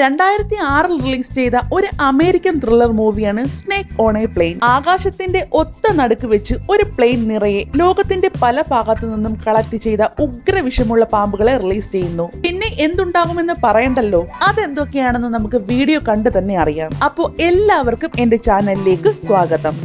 രണ്ടായിരത്തി ആറിൽ റിലീസ് ചെയ്ത ഒരു അമേരിക്കൻ ത്രില്ലർ മൂവിയാണ് സ്നേക് ഓൺ എ പ്ലെയിൻ ആകാശത്തിന്റെ ഒത്ത നടുക്ക് വെച്ച് ഒരു പ്ലെയിൻ നിറയെ ലോകത്തിന്റെ പല ഭാഗത്തു നിന്നും കളക്ട് ചെയ്ത ഉഗ്ര വിഷമുള്ള പാമ്പുകളെ റിലീസ് ചെയ്യുന്നു. പിന്നെ എന്തുണ്ടാകുമെന്ന് പറയണ്ടല്ലോ? അതെന്തൊക്കെയാണെന്ന് നമുക്ക് വീഡിയോ കണ്ട് തന്നെ അറിയാം. അപ്പോൾ എല്ലാവർക്കും എന്റെ ചാനലിലേക്ക് സ്വാഗതം.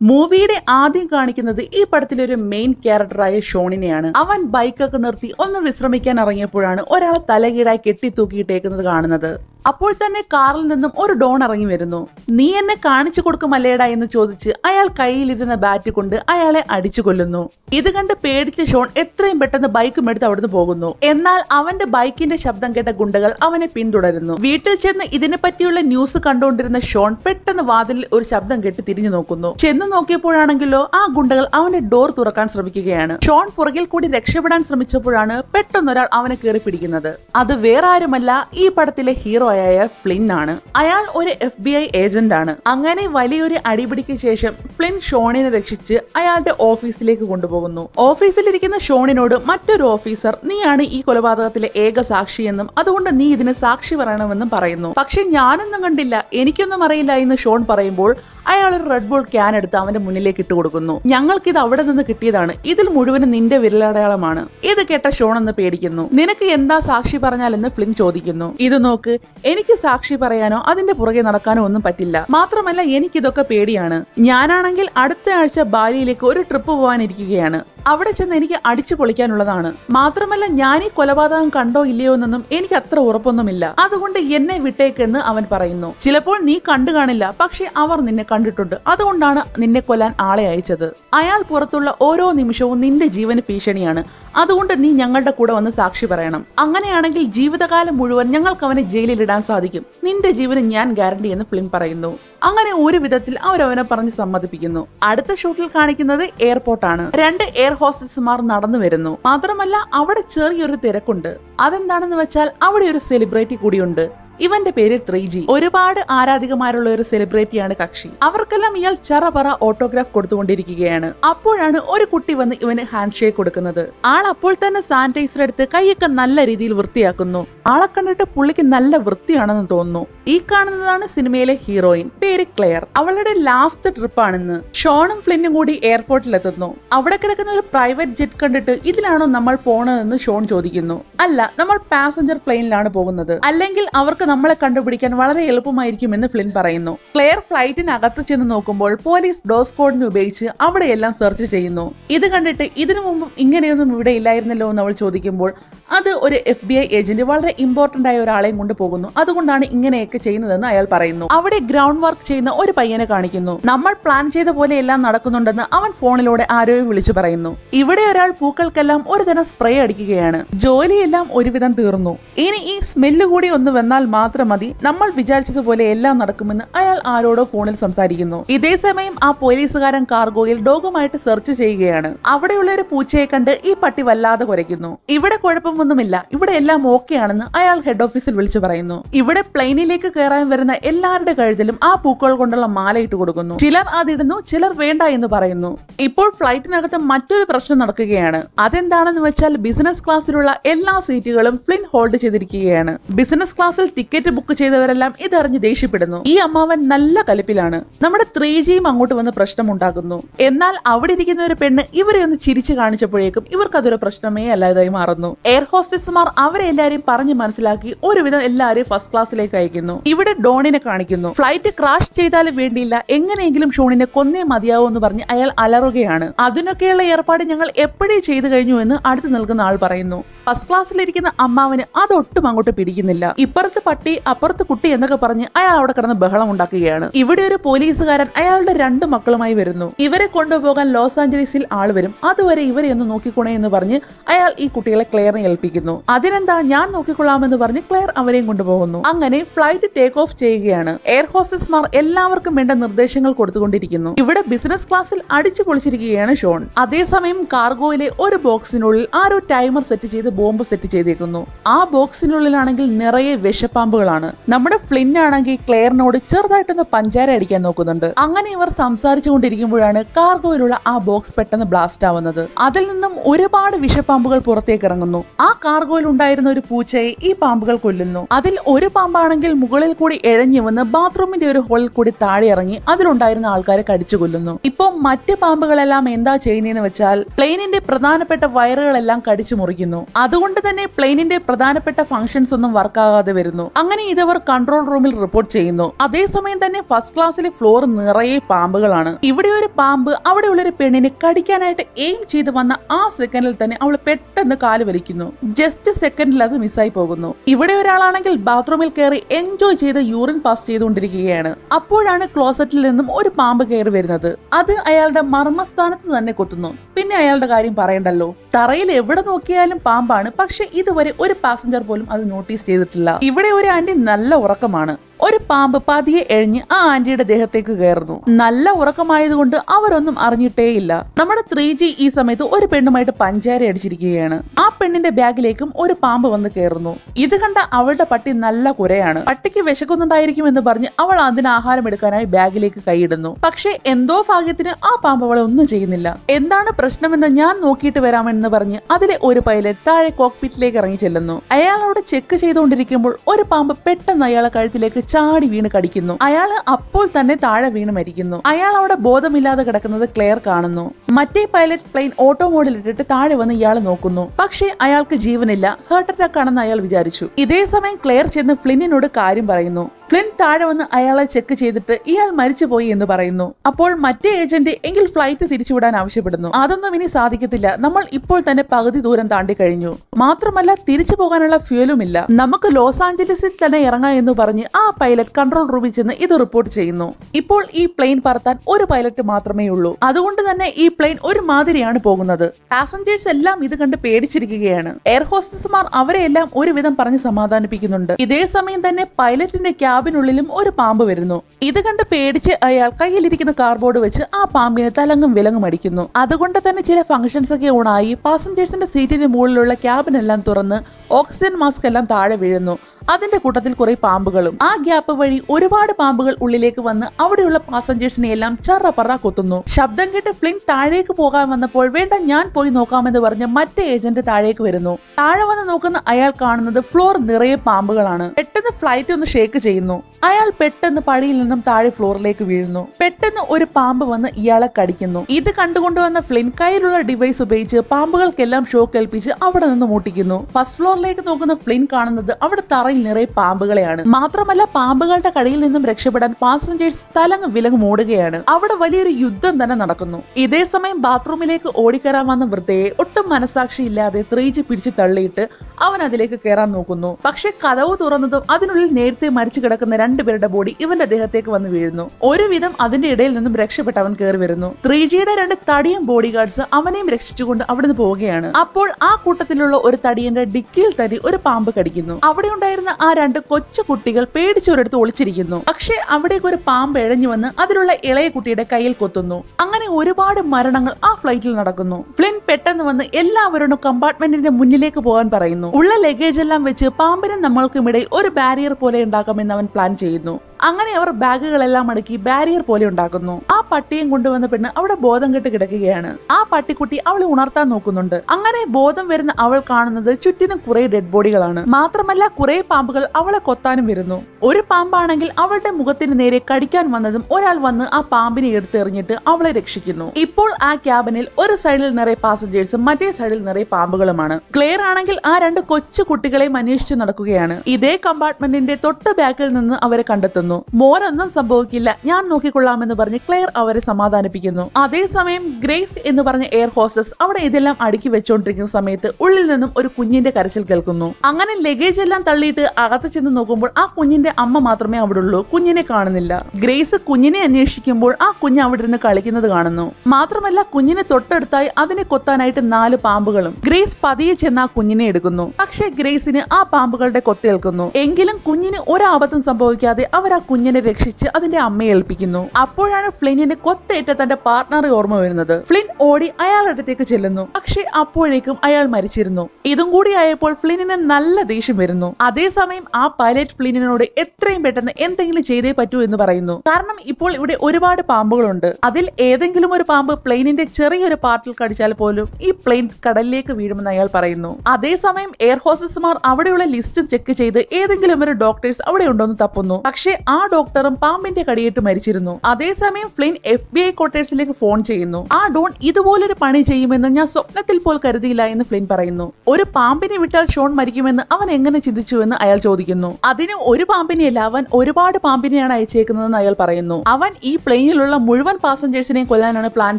മൂവിയുടെ ആദ്യം കാണിക്കുന്നത് ഈ പടത്തിലെ ഒരു മെയിൻ ക്യാരക്ടറായ ഷോണിനെയാണ്. അവൻ ബൈക്കൊക്കെ നിർത്തി ഒന്ന് വിശ്രമിക്കാൻ ഇറങ്ങിയപ്പോഴാണ് ഒരാളെ തലകീടായി കെട്ടിത്തൂക്കിയിട്ടേക്കുന്നത് കാണുന്നത്. അപ്പോൾ തന്നെ കാറിൽ നിന്നും ഒരു ഡോൺ ഇറങ്ങി വരുന്നു. നീ എന്നെ കാണിച്ചു കൊടുക്കുമല്ലേടാ എന്ന് ചോദിച്ച് അയാൾ കയ്യിലിരുന്ന ബാറ്റ് കൊണ്ട് അയാളെ അടിച്ചു കൊല്ലുന്നു. ഇത് കണ്ട് പേടിച്ച ഷോൺ എത്രയും പെട്ടെന്ന് ബൈക്കും എടുത്ത് അവിടുന്ന് പോകുന്നു. എന്നാൽ അവന്റെ ബൈക്കിന്റെ ശബ്ദം കേട്ട ഗുണ്ടകൾ അവനെ പിന്തുടരുന്നു. വീട്ടിൽ ചെന്ന് ഇതിനെ പറ്റിയുള്ള ന്യൂസ് കണ്ടുകൊണ്ടിരുന്ന ഷോൺ പെട്ടെന്ന് വാതിലിൽ ഒരു ശബ്ദം കേട്ട് തിരിഞ്ഞു നോക്കുന്നു. ചെന്ന് നോക്കിയപ്പോഴാണെങ്കിലോ ആ ഗുണ്ടകൾ അവന്റെ ഡോർ തുറക്കാൻ ശ്രമിക്കുകയാണ്. ഷോൺ പുറകിൽ കൂടി രക്ഷപ്പെടാൻ ശ്രമിച്ചപ്പോഴാണ് പെട്ടെന്ന് ഒരാൾ അവനെ കയറി പിടിക്കുന്നത്. അത് വേറെ ആരുമല്ല ഈ പടത്തിലെ ഹീറോ ആയ ഫ്ലിൻ ആണ്. അയാൾ ഒരു എഫ് ബി ഐ ഏജന്റ് ആണ്. അങ്ങനെ വലിയൊരു അടിപിടിക്ക് ശേഷം ഫ്ലിൻ ഷോണിനെ രക്ഷിച്ച് അയാളുടെ ഓഫീസിലേക്ക് കൊണ്ടുപോകുന്നു. ഓഫീസിലിരിക്കുന്ന ഷോണിനോട് മറ്റൊരു ഓഫീസർ നീയാണ് ഈ കൊലപാതകത്തിലെ ഏക സാക്ഷിയെന്നും അതുകൊണ്ട് നീ ഇതിന് സാക്ഷി പറയണമെന്നും പറയുന്നു. പക്ഷെ ഞാനൊന്നും കണ്ടില്ല. എനിക്കൊന്നും അറിയില്ല എന്ന് ഷോൺ പറയുമ്പോൾ അയാൾ ഒരു റെഡ് ബോൾ ക്യാൻ എടുത്ത് അവന്റെ മുന്നിലേക്ക് ഇട്ട് കൊടുക്കുന്നു. ഞങ്ങൾക്ക് ഇത് അവിടെ നിന്ന് കിട്ടിയതാണ്. ഇതിൽ മുഴുവനും നിന്റെ വിരലടയാളമാണ്. ഇത് കേട്ട ഷോൺ എന്ന് പേടിക്കുന്നു. നിനക്ക് എന്താ സാക്ഷി പറഞ്ഞാലെന്ന് ഫ്ലിൻ ചോദിക്കുന്നു. ഇത് നോക്ക് എനിക്ക് സാക്ഷി പറയാനോ അതിന്റെ പുറകെ നടക്കാനോ ഒന്നും പറ്റില്ല. മാത്രമല്ല എനിക്കിതൊക്കെ പേടിയാണ്. ഞാനാണെങ്കിൽ അടുത്ത ആഴ്ച ബാലിയിലേക്ക് ഒരു ട്രിപ്പ് പോകാനിരിക്കുകയാണ് അവിടെ ചെന്ന് എനിക്ക് അടിച്ചു പൊളിക്കാനുള്ളതാണ്. മാത്രമല്ല ഞാൻ ഈ കൊലപാതകം കണ്ടോ ഇല്ലയോ എന്നൊന്നും എനിക്ക് അത്ര ഉറപ്പൊന്നുമില്ല. അതുകൊണ്ട് എന്നെ വിട്ടേക്കെന്ന് അവൻ പറയുന്നു. ചിലപ്പോൾ നീ കണ്ടു കാണില്ല പക്ഷെ അവർ നിന്നെ കണ്ടിട്ടുണ്ട്. അതുകൊണ്ടാണ് നിന്നെ കൊല്ലാൻ ആളെ അയച്ചത്. അയാൾ പുറത്തുള്ള ഓരോ നിമിഷവും നിന്റെ ജീവന് ഭീഷണിയാണ്. അതുകൊണ്ട് നീ ഞങ്ങളുടെ കൂടെ വന്ന് സാക്ഷി പറയണം. അങ്ങനെയാണെങ്കിൽ ജീവിതകാലം മുഴുവൻ ഞങ്ങൾക്ക് അവനെ ജയിലിൽ ഇടാൻ സാധിക്കും. നിന്റെ ജീവന് ഞാൻ ഗ്യാരണ്ടി എന്ന് ഫിലിം പറയുന്നു. അങ്ങനെ ഒരു വിധത്തിൽ അവരവനെ പറഞ്ഞ് സമ്മതിപ്പിക്കുന്നു. അടുത്ത ഷൂട്ടിൽ കാണിക്കുന്നത് എയർപോർട്ടാണ് രണ്ട് എയർ ഹോസ്റ്റസ്മാർ നടന്നു വരുന്നു. മാത്രമല്ല അവിടെ ചെറിയൊരു തിരക്കുണ്ട്. അതെന്താണെന്ന് വെച്ചാൽ അവിടെ ഒരു സെലിബ്രിറ്റി കൂടിയുണ്ട്. ഇവന്റെ പേര് ത്രീ ജി ഒരുപാട് ആരാധികമാരുള്ള ഒരു സെലിബ്രിറ്റിയാണ് കക്ഷി. അവർക്കെല്ലാം ഇയാൾ ചറപറ ഓട്ടോഗ്രാഫ് കൊടുത്തുകൊണ്ടിരിക്കുകയാണ്. അപ്പോഴാണ് ഒരു കുട്ടി വന്ന് ഇവന് ഹാൻഡ് ഷേക്ക് കൊടുക്കുന്നത്. ആൾ അപ്പോൾ തന്നെ സാനിറ്റൈസർ എടുത്ത് കൈയൊക്കെ നല്ല രീതിയിൽ വൃത്തിയാക്കുന്നു. ആളെ കണ്ടിട്ട് പുള്ളിക്ക് നല്ല വൃത്തിയാണെന്ന് തോന്നുന്നു. ഈ കാണുന്നതാണ് സിനിമയിലെ ഹീറോയിൻ പേര് ക്ലെയർ. അവളുടെ ലാസ്റ്റ് ട്രിപ്പ് ആണെന്ന് ഷോണും ഫ്ലിന്നും കൂടി എയർപോർട്ടിൽ എത്തുന്നു അവിടെ കിടക്കുന്ന ഒരു പ്രൈവറ്റ് ജെറ്റ് കണ്ടിട്ട് ഇതിലാണോ നമ്മൾ പോണതെന്ന് ഷോൺ ചോദിക്കുന്നു. അല്ല നമ്മൾ പാസഞ്ചർ പ്ലെയിനിലാണ് പോകുന്നത്. അല്ലെങ്കിൽ അവർക്ക് നമ്മളെ കണ്ടുപിടിക്കാൻ വളരെ എളുപ്പമായിരിക്കും എന്ന് ഫ്ലിൻ പറയുന്നു. ക്ലെയർ ഫ്ലൈറ്റിനകത്ത് ചെന്ന് നോക്കുമ്പോൾ പോലീസ് ഡോസ് കോഡിനെ ഉപയോഗിച്ച് അവിടെയെല്ലാം സെർച്ച് ചെയ്യുന്നു. ഇത് കണ്ടിട്ട് ഇതിനു മുമ്പും ഇങ്ങനെയൊന്നും ഇവിടെ ഇല്ലായിരുന്നല്ലോ എന്ന് അവൾ ചോദിക്കുമ്പോൾ അത് ഒരു എഫ് ബി ഐ ഏജന്റ് വളരെ ഇമ്പോർട്ടന്റ് ആയ ഒരാളെയും കൊണ്ട് പോകുന്നു. അതുകൊണ്ടാണ് ഇങ്ങനെയൊക്കെ ചെയ്യുന്നതെന്ന് അയാൾ പറയുന്നു. അവിടെ ഗ്രൗണ്ട് വർക്ക് ചെയ്യുന്ന ഒരു പയ്യനെ കാണിക്കുന്നു. നമ്മൾ പ്ലാൻ ചെയ്ത പോലെ എല്ലാം നടക്കുന്നുണ്ടെന്ന് അവൻ ഫോണിലൂടെ ആരോയും വിളിച്ചു പറയുന്നു. ഇവിടെ ഒരാൾ പൂക്കൾക്കെല്ലാം ഒരു തരം സ്പ്രേ അടിക്കുകയാണ്. ജോലിയെല്ലാം ഒരുവിധം തീർന്നു. ഇനി ഈ സ്മെല്ല് കൂടി ഒന്ന് വന്നാൽ മാത്രം മതി. നമ്മൾ വിചാരിച്ചതുപോലെ എല്ലാം നടക്കുമെന്ന് അയാൾ ആരോടോ ഫോണിൽ സംസാരിക്കുന്നു. ഇതേ സമയം ആ പോലീസുകാരൻ കാർഗോയിൽ ഡോഗുമായിട്ട് സെർച്ച് ചെയ്യുകയാണ്. അവിടെയുള്ള ഒരു പൂച്ചയെ കണ്ട് ഈ പട്ടി വല്ലാതെ കുരയ്ക്കുന്നു. ഇവിടെ കുഴപ്പമൊന്നുമില്ല. ഇവിടെ എല്ലാം ഓക്കെ ആണെന്ന് അയാൾ ഹെഡ് ഓഫീസിൽ വിളിച്ചു പറയുന്നു ഇവിടെ പ്ലെയിനിലേക്ക് കയറാൻ വരുന്ന എല്ലാവരുടെ കഴുത്തിലും ആ പൂക്കൾ കൊണ്ടുള്ള മാല ഇട്ട് കൊടുക്കുന്നു. ചിലർ അതിടുന്നു ചിലർ വേണ്ട എന്ന് പറയുന്നു. ഇപ്പോൾ ഫ്ലൈറ്റിനകത്ത് മറ്റൊരു പ്രശ്നം നടക്കുകയാണ്. അതെന്താണെന്ന് വെച്ചാൽ ബിസിനസ് ക്ലാസ്സിലുള്ള എല്ലാ സീറ്റുകളും ഫ്ലിൻ ഹോൾഡ് ചെയ്തിരിക്കുകയാണ്. ബിസിനസ് ക്ലാസ്സിൽ ടിക്കറ്റ് ബുക്ക് ചെയ്തവരെല്ലാം ഇതറിഞ്ഞ് ദേഷ്യപ്പെടുന്നു. ഈ അമ്മാവൻ നല്ല കലിപ്പിലാണ്. നമ്മുടെ ത്രീ ജിയും അങ്ങോട്ട് വന്ന് പ്രശ്നമുണ്ടാക്കുന്നു എന്നാൽ അവിടെ ഇരിക്കുന്ന ഒരു പെണ്ണ് ഇവരെ ഒന്ന് ചിരിച്ചു കാണിച്ചപ്പോഴേക്കും ഇവർക്കതൊരു പ്രശ്നമേ അല്ലാതായി മാറുന്നു. എയർ ഹോസ്റ്റസ്മാർ അവരെ എല്ലാരെയും പറഞ്ഞു മനസ്സിലാക്കി ഒരുവിധം എല്ലാരെയും ഫസ്റ്റ് ക്ലാസ്സിലേക്ക് അയക്കുന്നു. ഇവിടെ ഡോണിനെ കാണിക്കുന്നു. ഫ്ലൈറ്റ് ക്രാഷ് ചെയ്താലും വേണ്ടിയില്ല. എങ്ങനെയെങ്കിലും ഷോണിനെ കൊന്നേ മതിയാവൂ എന്ന് പറഞ്ഞ് അയാൾ അലറുകയാണ്. അതിനൊക്കെയുള്ള ഏർപ്പാട് ഞങ്ങൾ എപ്പോഴേ ചെയ്തു കഴിഞ്ഞു എന്ന് അടുത്ത് നിൽക്കുന്ന ആൾ പറയുന്നു. ഫസ്റ്റ് ക്ലാസ്സിലിരിക്കുന്ന അമ്മാവന് അതൊട്ടും അങ്ങോട്ട് പിടിക്കുന്നില്ല. ഇപ്പുറത്ത് പട്ടി അപ്പുറത്ത് കുട്ടി എന്നൊക്കെ പറഞ്ഞ് അയാൾ അവിടെ കിടന്ന് ബഹളം ഉണ്ടാക്കുകയാണ്. ഇവിടെ ഒരു പോലീസുകാരൻ അയാളുടെ രണ്ട് മക്കളുമായി വരുന്നു. ഇവരെ കൊണ്ടുപോകാൻ ലോസ് ആഞ്ചലീസിൽ ആൾ വരും. അതുവരെ ഇവരെ ഒന്ന് നോക്കിക്കോണേ എന്ന് പറഞ്ഞ് അയാൾ ഈ കുട്ടികളെ ക്ലിയറിനെ ഏൽപ്പിക്കുന്നു അതിനെന്താ ഞാൻ നോക്കിക്കോളാം നോക്കിക്കൊള്ളാമെന്ന് പറഞ്ഞ് ക്ലെയർ അവരെയും കൊണ്ടുപോകുന്നു. അങ്ങനെ ഫ്ലൈറ്റ് ടേക്ക് ഓഫ് ചെയ്യുകയാണ്. എയർ ഹോസ്റ്റസ്മാർ എല്ലാവർക്കും വേണ്ട നിർദ്ദേശങ്ങൾ കൊടുത്തുകൊണ്ടിരിക്കുന്നു. ഇവിടെ ബിസിനസ് ക്ലാസ്സിൽ അടിച്ചു പൊളിച്ചിരിക്കുകയാണ് ഷോൺ. അതേസമയം കാർഗോയിലെ ഒരു ബോക്സിനുള്ളിൽ ആരോ ടൈമർ സെറ്റ് ചെയ്ത് ബോംബ് സെറ്റ് ചെയ്തേക്കുന്നു. ആ ബോക്സിനുള്ളിലാണെങ്കിൽ നിറയെ വിഷപ്പാമ്പുകളാണ്. നമ്മുടെ ഫ്ലിൻ ആണെങ്കിൽ ക്ലെയറിനോട് ചെറുതായിട്ടൊന്ന് പഞ്ചാര അടിക്കാൻ നോക്കുന്നുണ്ട്. അങ്ങനെ ഇവർ സംസാരിച്ചു കൊണ്ടിരിക്കുമ്പോഴാണ് കാർഗോയിലുള്ള ആ ബോക്സ് പെട്ടെന്ന് ബ്ലാസ്റ്റ് ആവുന്നത്. അതിൽ നിന്നും ഒരുപാട് വിഷപ്പാമ്പുകൾ പുറത്തേക്ക് ഇറങ്ങുന്നു. ആ കാർഗോയിൽ ഉണ്ടായിരുന്ന ഒരു പൂച്ചയെ ഈ പാമ്പുകൾ കൊല്ലുന്നു. അതിൽ ഒരു പാമ്പാണെങ്കിൽ മുകളിൽ കൂടി ഇഴഞ്ഞു വന്ന് ബാത്റൂമിന്റെ ഒരു ഹോളിൽ കൂടി താഴെ ഇറങ്ങി അതിലുണ്ടായിരുന്ന ആൾക്കാരെ കടിച്ചു കൊല്ലുന്നു. ഇപ്പൊ മറ്റ് പാമ്പുകളെല്ലാം എന്താ ചെയ്യുന്നതെന്ന് വെച്ചാൽ പ്ലെയിനിന്റെ പ്രധാനപ്പെട്ട വയറുകളെല്ലാം കടിച്ചു മുറിക്കുന്നു. അതുകൊണ്ട് തന്നെ പ്ലെയിനിന്റെ പ്രധാനപ്പെട്ട ഫംഗ്ഷൻസ് ഒന്നും വർക്കാകാതെ വരുന്നു. അങ്ങനെ ഇതവർ കൺട്രോൾ റൂമിൽ റിപ്പോർട്ട് ചെയ്യുന്നു. അതേസമയം തന്നെ ഫസ്റ്റ് ക്ലാസ്സിലെ ഫ്ലോർ നിറയെ പാമ്പുകളാണ്. ഇവിടെ ഒരു പാമ്പ് അവിടെയുള്ള ഒരു പെണ്ണിനെ കടിക്കാനായിട്ട് എയിം ചെയ്ത് വന്ന ആ സെക്കൻഡിൽ തന്നെ അവൾ പെട്ടെന്ന് കാൽ വലിക്കുന്നു. ജസ്റ്റ് സെക്കൻഡിൽ അത് മിസ്സായി പോകുന്നു. ഇവിടെ ഒരാളാണെങ്കിൽ ബാത്റൂമിൽ കയറി എൻജോയ് ചെയ്ത് യൂറിൻ പാസ് ചെയ്തുകൊണ്ടിരിക്കുകയാണ്. അപ്പോഴാണ് ക്ലോസറ്റിൽ നിന്നും ഒരു പാമ്പ് കയറി വരുന്നത്. അത് അയാളുടെ മർമ്മസ്ഥാനത്ത് തന്നെ കൊത്തുന്നു. പിന്നെ അയാളുടെ കാര്യം പറയണ്ടല്ലോ. തറയിൽ എവിടെ നോക്കിയാലും പാമ്പാണ്. പക്ഷെ ഇതുവരെ ഒരു പാസഞ്ചർ പോലും അത് നോട്ടീസ് ചെയ്തിട്ടില്ല. ഇവിടെ ഒരു ആന്റി നല്ല ഉറക്കമാണ്. ഒരു പാമ്പ് പതിയെ എഴിഞ്ഞ് ആ ആന്റിയുടെ ദേഹത്തേക്ക് കയറുന്നു. നല്ല ഉറക്കമായതുകൊണ്ട് അവരൊന്നും അറിഞ്ഞിട്ടേയില്ല. നമ്മുടെ ത്രീ ജി ഈ സമയത്ത് ഒരു പെണ്ണുമായിട്ട് പഞ്ചാര അടിച്ചിരിക്കുകയാണ്. ആ പെണ്ണിന്റെ ബാഗിലേക്കും ഒരു പാമ്പ് വന്ന് കയറുന്നു. ഇത് കണ്ട അവളുടെ പട്ടി നല്ല കുരയാണ്. പട്ടിക്ക് വിശക്കുന്നുണ്ടായിരിക്കും എന്ന് പറഞ്ഞ് അവൾ അതിന് ആഹാരം എടുക്കാനായി ബാഗിലേക്ക് കൈയിടുന്നു. പക്ഷെ എന്തോ ഭാഗ്യത്തിന് ആ പാമ്പ് അവളെ ഒന്നും ചെയ്യുന്നില്ല. എന്താണ് പ്രശ്നമെന്ന് ഞാൻ നോക്കിയിട്ട് വരാമെന്ന് പറഞ്ഞ് അതിലെ ഒരു പൈലറ്റ് താഴെ കോക്ക്പിറ്റിലേക്ക് ഇറങ്ങി ചെല്ലുന്നു. അയാൾ ചെക്ക് ചെയ്തുകൊണ്ടിരിക്കുമ്പോൾ ഒരു പാമ്പ് പെട്ടെന്ന് അയാളെ കഴുത്തിലേക്ക് ചാടി വീണ് കടിക്കുന്നു. അയാൾ അപ്പോൾ തന്നെ താഴെ വീണ് മരിക്കുന്നു. അയാൾ അവിടെ ബോധമില്ലാതെ കിടക്കുന്നത് ക്ലെയർ കാണുന്നു. മറ്റേ പൈലറ്റ് പ്ലെയിൻ ഓട്ടോ മോഡിൽ ഇട്ടിട്ട് താഴെ വന്ന് ഇയാൾ നോക്കുന്നു. പക്ഷേ അയാൾക്ക് ജീവനില്ല. ഹാർട്ട് അറ്റാക്ക് ആണെന്ന് അയാൾ വിചാരിച്ചു. ഇതേ സമയം ക്ലെയർ ചെന്ന് ഫ്ലിന്നിനോട് കാര്യം പറയുന്നു. ഫ്ലിൻ താഴെ വന്ന് അയാളെ ചെക്ക് ചെയ്തിട്ട് ഇയാൾ മരിച്ചുപോയി എന്ന് പറയുന്നു. അപ്പോൾ മറ്റേ ഏജന്റ് എങ്കിൽ ഫ്ലൈറ്റ് തിരിച്ചുവിടാൻ ആവശ്യപ്പെടുന്നു. അതൊന്നും ഇനി സാധിക്കത്തില്ല. നമ്മൾ ഇപ്പോൾ തന്നെ പകുതി ദൂരം താണ്ടി കഴിഞ്ഞു. മാത്രമല്ല തിരിച്ചു പോകാനുള്ള ഫ്യൂലും ഇല്ല നമുക്ക് ലോസ് ആഞ്ചലസിൽ തന്നെ ഇറങ്ങാം എന്ന് പറഞ്ഞ് ആ പൈലറ്റ് കൺട്രോൾ റൂമിൽ ചെന്ന് ഇത് റിപ്പോർട്ട് ചെയ്യുന്നു. ഇപ്പോൾ ഈ പ്ലെയിൻ പറത്താൻ ഒരു പൈലറ്റ് മാത്രമേ ഉള്ളൂ. അതുകൊണ്ട് തന്നെ ഈ പ്ലെയിൻ ഒരു മാതിരിയാണ് പോകുന്നത്. പാസഞ്ചേഴ്സ് എല്ലാം ഇത് കണ്ട് പേടിച്ചിരിക്കുകയാണ്. എയർ ഹോസ്റ്റസ്മാർ അവരെയെല്ലാം ഒരുവിധം പറഞ്ഞ് സമാധാനിപ്പിക്കുന്നുണ്ട്. ഇതേ സമയം തന്നെ പൈലറ്റിന്റെ ക്യാബിനുള്ളിലും ഒരു പാമ്പ് വരുന്നു. ഇത് കണ്ട് പേടിച്ച് അയാൾ കയ്യിലിരിക്കുന്ന കാർബോർഡ് വെച്ച് ആ പാമ്പിനെ തലങ്ങും വിലങ്ങും അടിക്കുന്നു. അതുകൊണ്ട് തന്നെ ചില ഫംഗ്ഷൻസ് ഒക്കെ ഓണായി. പാസഞ്ചേഴ്സിന്റെ സീറ്റിന് മുകളിലുള്ള ക്യാബിനെല്ലാം തുറന്ന് ഓക്സിജൻ മാസ്ക് എല്ലാം താഴെ വീഴുന്നു. അതിന്റെ കൂട്ടത്തിൽ കുറെ പാമ്പുകളും. ആ ഗ്യാപ്പ് വഴി ഒരുപാട് പാമ്പുകൾ ഉള്ളിലേക്ക് വന്ന് അവിടെയുള്ള പാസഞ്ചേഴ്സിനെ എല്ലാം ചറപ്പറ കൊത്തുന്നു. ശബ്ദം കേട്ട് ഫ്ലിൻ താഴേക്ക് പോകാൻ വന്നപ്പോൾ വേണ്ട ഞാൻ പോയി നോക്കാമെന്ന് പറഞ്ഞ് മറ്റേ ഏജന്റ് താഴേക്ക് വരുന്നു. താഴെ വന്ന് നോക്കുന്ന അയാൾ കാണുന്നത് ഫ്ലോർ നിറയെ പാമ്പുകളാണ്. പെട്ടെന്ന് ഫ്ലൈറ്റ് ഒന്ന് ഷേക്ക് ചെയ്യുന്നു. അയാൾ പെട്ടെന്ന് പടിയിൽ നിന്നും താഴെ ഫ്ലോറിലേക്ക് വീഴുന്നു. പെട്ടെന്ന് ഒരു പാമ്പ് വന്ന് ഇയാളെ കടിക്കുന്നു. ഇത് കണ്ടുകൊണ്ടുവന്ന ഫ്ലിൻ കയ്യിലുള്ള ഡിവൈസ് ഉപയോഗിച്ച് പാമ്പുകൾക്കെല്ലാം ഷോക്ക് ഏൽപ്പിച്ച് അവിടെ നിന്ന് മൂട്ടിക്കുന്നു. ഫസ്റ്റ് ഫ്ലോറിലേക്ക് നോക്കുന്ന ഫ്ലിൻ കാണുന്നത് അവിടെ തറയിൽ നിറയെ പാമ്പുകളെയാണ്. മാത്രമല്ല പാമ്പുകളുടെ കടയിൽ നിന്നും രക്ഷപ്പെടാൻ പാസഞ്ചേഴ്സ് തലങ്ങ് വിലങ്ങ് മൂടുകയാണ്. അവിടെ വലിയൊരു യുദ്ധം തന്നെ നടക്കുന്നു. ഇതേ സമയം ബാത്റൂമിലേക്ക് ഓടിക്കയറാൻ വന്ന വൃദ്ധയെ ഒട്ടും മനസാക്ഷിയില്ലാതെ ത്രീജി പിടിച്ചു തള്ളിയിട്ട് അവൻ അതിലേക്ക് കയറാൻ നോക്കുന്നു. പക്ഷെ കഥവ് തുറന്നതും അതിനുള്ളിൽ നേരത്തെ മരിച്ചു കിടക്കുന്ന രണ്ടുപേരുടെ ബോഡി ഇവന്റെ ദേഹത്തേക്ക് വന്ന് വീഴുന്നു. ഒരുവിധം അതിന്റെ ഇടയിൽ നിന്നും രക്ഷപ്പെട്ട് അവൻ കയറി വരുന്നു. ത്രീജിയുടെ രണ്ട് തടിയും ബോഡി ഗാർഡ്സ് അവനെയും രക്ഷിച്ചുകൊണ്ട് അവിടുന്ന് പോവുകയാണ്. അപ്പോൾ ആ കൂട്ടത്തിലുള്ള ഒരു തടിയന്റെ ഡിക്കിയിൽ തടി ഒരു പാമ്പ് കടിക്കുന്നു. അവിടെ ഉണ്ടായിരുന്ന ആ രണ്ട് കൊച്ചു കുട്ടികൾ പേടിച്ചൊരിടത്ത് ഒളിച്ചിരിക്കുന്നു. പക്ഷേ അവിടേക്ക് ഒരു പാമ്പ് എഴഞ്ഞു വന്ന് അതിലുള്ള ഇളയ കുട്ടിയുടെ കയ്യിൽ കൊത്തുന്നു. അങ്ങനെ ഒരുപാട് മരണങ്ങൾ ആ ഫ്ലൈറ്റിൽ നടക്കുന്നു. ഫ്ലിൻ പെട്ടെന്ന് വന്ന് എല്ലാവരോടും കമ്പാർട്ട്മെന്റിന്റെ മുന്നിലേക്ക് പോകാൻ പറയുന്നു. ഉള്ള ലഗേജ് എല്ലാം വെച്ച് പാമ്പിനും നമ്മൾക്കുമിടയിൽ ഒരു ബാരിയർ പോലെ ഉണ്ടാക്കാമെന്ന് അവൻ പ്ലാൻ ചെയ്യുന്നു. അങ്ങനെ അവർ ബാഗുകളെല്ലാം അടക്കി ബാരിയർ പോലെ ഉണ്ടാക്കുന്നു. ആ പട്ടിയും കൊണ്ടുവന്ന പെണ്ണ് അവിടെ ബോധം കെട്ട് കിടക്കുകയാണ്. ആ പട്ടിക്കുട്ടി അവളെ ഉണർത്താൻ നോക്കുന്നുണ്ട്. അങ്ങനെ ബോധം വരുന്ന അവൾ കാണുന്നത് ചുറ്റിനും കുറെ ഡെഡ് ബോഡികളാണ് മാത്രമല്ല കുറെ പാമ്പുകൾ അവളെ കൊത്താനും വരുന്നു. ഒരു പാമ്പാണെങ്കിൽ അവളുടെ മുഖത്തിന് നേരെ കടിക്കാൻ വന്നതും ഒരാൾ വന്ന് ആ പാമ്പിനെ എടുത്തെറിഞ്ഞിട്ട് അവളെ രക്ഷിക്കുന്നു. ഇപ്പോൾ ആ ക്യാബിനിൽ ഒരു സൈഡിൽ നിറയെ പാസഞ്ചേഴ്സും മറ്റേ സൈഡിൽ നിറയെ പാമ്പുകളുമാണ്. ക്ലെയർ ആണെങ്കിൽ ആ രണ്ട് കൊച്ചു കുട്ടികളെയും അന്വേഷിച്ചു നടക്കുകയാണ്. ഇതേ കമ്പാർട്ട്മെന്റിന്റെ തൊട്ട് ബാക്കിൽ നിന്ന് അവരെ കണ്ടെത്തുന്നു. മോനൊന്നും സംഭവിക്കില്ല. ഞാൻ നോക്കിക്കൊള്ളാമെന്ന് പറഞ്ഞ് ക്ലെയർ അവരെ സമാധാനിപ്പിക്കുന്നു. അതേസമയം ഗ്രേസ് എന്ന് പറഞ്ഞ എയർ ഹോസ്റ്റസ് അവിടെ ഇതെല്ലാം അടുക്കി വെച്ചുകൊണ്ടിരിക്കുന്ന സമയത്ത് ഉള്ളിൽ നിന്നും ഒരു കുഞ്ഞിന്റെ കരച്ചിൽ കേൾക്കുന്നു. അങ്ങനെ ലഗേജ് എല്ലാം തള്ളിയിട്ട് അകത്ത് ചെന്ന് നോക്കുമ്പോൾ ആ കുഞ്ഞിന്റെ അമ്മ മാത്രമേ അവിടെ ഉള്ളൂ. കുഞ്ഞിനെ കാണുന്നില്ല. ഗ്രേസ് കുഞ്ഞിനെ അന്വേഷിക്കുമ്പോൾ ആ കുഞ്ഞ് അവിടെ ഇരുന്ന് കളിക്കുന്നത് കാണുന്നു. മാത്രമല്ല കുഞ്ഞിനെ തൊട്ടടുത്തായി അതിനെ കൊത്താനായിട്ട് നാല് പാമ്പുകളും. ഗ്രേസ് പതിയെ ചെന്ന് ആ കുഞ്ഞിനെ എടുക്കുന്നു. പക്ഷേ ഗ്രേസിന് ആ പാമ്പുകളുടെ കൊത്തേൽക്കുന്നു എങ്കിലും കുഞ്ഞിന് ഒരാപത്തും സംഭവിക്കാതെ അവർ ആ കുഞ്ഞിനെ രക്ഷിച്ച് അതിന്റെ അമ്മയെ ഏൽപ്പിക്കുന്നു. അപ്പോഴാണ് ഫ്ലിനിന് കൊത്തേറ്റ തന്റെ പാർട്ട്ണറെ ഓർമ്മ വരുന്നത്. ഫ്ലിൻ ഓടി അയാളുടെ അടുത്തേക്ക് ചെല്ലുന്നു. പക്ഷെ അപ്പോഴേക്കും അയാൾ മരിച്ചിരുന്നു. ഇതും കൂടി ആയപ്പോൾ ഫ്ലിന്നിന് നല്ല ദേഷ്യം വരുന്നു. അതേസമയം ആ പൈലറ്റ് ഫ്ലിന്നിനോട് എത്രയും പെട്ടെന്ന് എന്തെങ്കിലും ചെയ്തേ പറ്റൂ എന്ന് പറയുന്നു. കാരണം ഇപ്പോൾ ഇവിടെ ഒരുപാട് പാമ്പുകളുണ്ട്. അതിൽ ഏതെങ്കിലും ഒരു പാമ്പ് പ്ലെയിനിന്റെ ചെറിയൊരു പാർട്ടിൽ കടിച്ചാൽ പോലും ഈ പ്ലെയിൻ കടലിലേക്ക് വീഴുമെന്ന് അയാൾ പറയുന്നു. അതേസമയം എയർ ഹോസ്റ്റസ്മാർ അവിടെയുള്ള ലിസ്റ്റ് ചെക്ക് ചെയ്ത് ഏതെങ്കിലും ഒരു ഡോക്ടേഴ്സ് അവിടെ ഉണ്ടോ എന്ന് തപ്പുന്നു. പക്ഷേ ആ ഡോക്ടറും പാമ്പിന്റെ കടിയേറ്റ് മരിച്ചിരുന്നു. അതേസമയം ഫ്ലിൻ എഫ് ബി ഐ ക്വാർട്ടേഴ്സിലേക്ക് ഫോൺ ചെയ്യുന്നു. ആ ഡോൺ ഇതുപോലൊരു പണി ചെയ്യുമെന്ന് ഞാൻ സ്വപ്നത്തിൽ പോൽ കരുതിയില്ല എന്ന് ഫ്ലിൻ പറയുന്നു. ഒരു പാമ്പിനെ വിട്ടാൽ ഷോൺ മരിക്കുമെന്ന് അവൻ എങ്ങനെ ചിന്തിച്ചു എന്ന് അയാൾ ചോദിക്കുന്നു. അതിന് ഒരു പാമ്പിനെയല്ല അവൻ ഒരുപാട് പാമ്പിനെയാണ് അയച്ചേക്കുന്നതെന്ന് അയാൾ പറയുന്നു. അവൻ ഈ പ്ലെയിനിലുള്ള മുഴുവൻ പാസഞ്ചേഴ്സിനെയും കൊല്ലാനാണ് പ്ലാൻ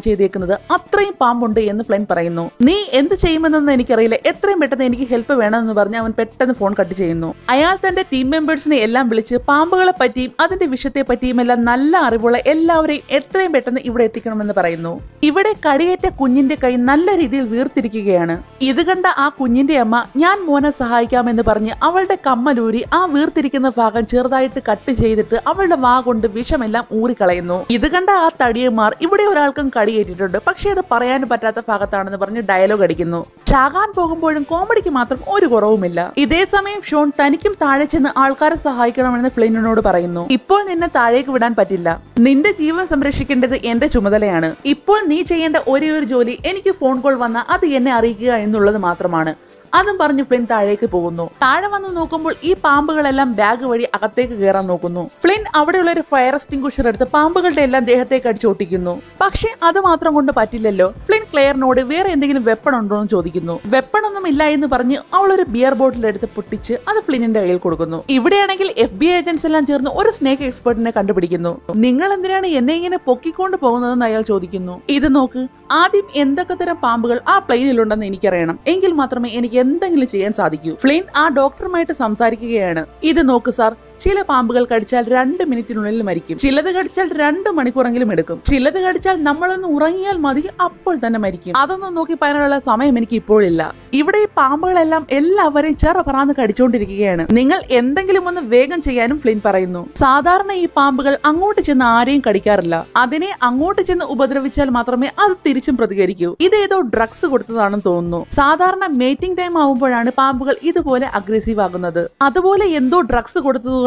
ചെയ്തേക്കുന്നത്. അത്രയും പാമ്പുണ്ട് എന്ന് ഫ്ലൈൻ പറയുന്നു. നീ എന്ത് ചെയ്യുമെന്നൊന്നും എനിക്കറിയില്ല. എത്രയും പെട്ടെന്ന് എനിക്ക് ഹെൽപ്പ് വേണമെന്ന് പറഞ്ഞ് അവൻ പെട്ടെന്ന് ഫോൺ കട്ട് ചെയ്യുന്നു. അയാൾ തന്റെ ടീം മെമ്പേഴ്സിനെ എല്ലാം വിളിച്ച് പാമ്പുകളെ പറ്റിയും അതിന്റെ വിഷത്തെ പറ്റിയും എല്ലാം നല്ല അറിവുള്ള എല്ലാവരെയും എത്രയും പെട്ടെന്ന് ഇവിടെ എത്തിക്കണമെന്ന് പറയുന്നു. ഇവിടെ കടിയേറ്റ കുഞ്ഞിന്റെ കൈ നല്ല രീതിയിൽ വീർത്തിരിക്കുകയാണ്. ഇത് കണ്ട ആ കുഞ്ഞിന്റെ അമ്മ ഞാൻ മോനെ സഹായിക്കാമെന്ന് പറഞ്ഞ് അവളുടെ കമ്മലൂരി ആ വീർത്തിരിക്കുന്ന ഭാഗം ചെറുതായിട്ട് കട്ട് ചെയ്തിട്ട് അവളുടെ വാ കൊണ്ട് വിഷമെല്ലാം ഊറിക്കളയുന്നു. ഇത് കണ്ട ആ തടിയന്മാർ ഇവിടെ ഒരാൾക്കും കടിയേറ്റിട്ടുണ്ട്. പക്ഷേ അത് പറയാൻ പറ്റാത്ത ഭാഗത്താണെന്ന് പറഞ്ഞ് ഡയലോഗ് അടിക്കുന്നു. ചാകാൻ പോകുമ്പോഴും കോമഡിക്ക് മാത്രം ഒരു കുറവുമില്ല. ഇതേ സമയം ഷോൺ തനിക്കും താഴെ ചെന്ന് ആൾക്കാരെ സഹായിക്കണമെന്ന് ഫ്ലിനോട് പറയുന്നു. ഇപ്പോൾ നിന്നെ താഴേക്ക് വിടാൻ പറ്റില്ല. നിന്റെ ജീവൻ സംരക്ഷിക്കേണ്ടത് എന്റെ ചുമതലയാണ്. ഇപ്പോൾ നീ ചെയ്യേണ്ട ഒരേ ഒരു ജോലി എനിക്ക് ഫോൺ കോൾ വന്ന അത് എന്നെ അറിയിക്കുക എന്നുള്ളത് മാത്രമാണ്. അതും പറഞ്ഞ് ഫ്ലിൻ താഴേക്ക് പോകുന്നു. താഴെ വന്ന് നോക്കുമ്പോൾ ഈ പാമ്പുകളെല്ലാം ബാഗ് വഴി അകത്തേക്ക് കയറാൻ നോക്കുന്നു. ഫ്ലിൻ അവിടെയുള്ള ഒരു ഫയർ എക്സ്റ്റിംഗ്വിഷർ എടുത്ത് പാമ്പുകളുടെ എല്ലാം ദേഹത്തേക്ക് അടിച്ചോട്ടിക്കുന്നു പക്ഷെ അത് മാത്രം കൊണ്ട് പറ്റില്ലല്ലോ. ഫ്ലിൻ ക്ലെയറിനോട് വേറെ എന്തെങ്കിലും വെപ്പൺ ഉണ്ടോ എന്ന് ചോദിക്കുന്നു. വെപ്പൺ ഒന്നും ഇല്ല എന്ന് പറഞ്ഞ് അവൾ ഒരു ബിയർ ബോട്ടിൽ എടുത്ത് പൊട്ടിച്ച് അത് ഫ്ലിനിന്റെ കയ്യിൽ കൊടുക്കുന്നു. ഇവിടെയാണെങ്കിൽ എഫ് ബി ഏജൻസ് എല്ലാം ചേർന്ന് ഒരു സ്നേക്ക് എക്സ്പെർട്ടിനെ കണ്ടുപിടിക്കുന്നു. നിങ്ങൾ എന്തിനാണ് എന്നെ ഇങ്ങനെ പൊക്കിക്കൊണ്ട് പോകുന്നതെന്ന് അയാൾ ചോദിക്കുന്നു. ഇത് നോക്ക് ആദ്യം എന്തൊക്കെ തരം പാമ്പുകൾ ആ പ്ലെയിനിൽ പ്ലെയിനിലുണ്ടെന്ന് എനിക്കറിയണം. എങ്കിൽ മാത്രമേ എനിക്ക് എന്തെങ്കിലും ചെയ്യാൻ സാധിക്കൂ. ഫ്ലിൻ ആ ഡോക്ടറുമായിട്ട് സംസാരിക്കുകയാണ്. ഇത് നോക്ക് സാർ ചില പാമ്പുകൾ കടിച്ചാൽ രണ്ട് മിനിറ്റിനുള്ളിൽ മരിക്കും. ചിലത് കടിച്ചാൽ രണ്ട് മണിക്കൂറെങ്കിലും എടുക്കും. ചിലത് കടിച്ചാൽ നമ്മളൊന്ന് ഉറങ്ങിയാൽ മതി അപ്പോൾ തന്നെ മരിക്കും. അതൊന്നും നോക്കി പറയാനുള്ള സമയം എനിക്ക് ഇപ്പോഴില്ല. ഇവിടെ ഈ പാമ്പുകളെല്ലാം എല്ലാവരെയും ചെറ പറന്ന് കടിച്ചുകൊണ്ടിരിക്കുകയാണ് നിങ്ങൾ എന്തെങ്കിലും ഒന്ന് വേഗം ചെയ്യാനും ഫ്ലിൻ പറയുന്നു. സാധാരണ ഈ പാമ്പുകൾ അങ്ങോട്ട് ചെന്ന് ആരെയും കടിക്കാറില്ല. അതിനെ അങ്ങോട്ട് ചെന്ന് ഉപദ്രവിച്ചാൽ മാത്രമേ അത് തിരിച്ചും പ്രതികരിക്കൂ. ഇതേതോ ഡ്രഗ്സ് കൊടുത്തതാണെന്ന് തോന്നുന്നു. സാധാരണ മേറ്റിംഗ് ടൈം ആവുമ്പോഴാണ് പാമ്പുകൾ ഇതുപോലെ അഗ്രസീവ് ആകുന്നത്. അതുപോലെ എന്തോ ഡ്രഗ്സ്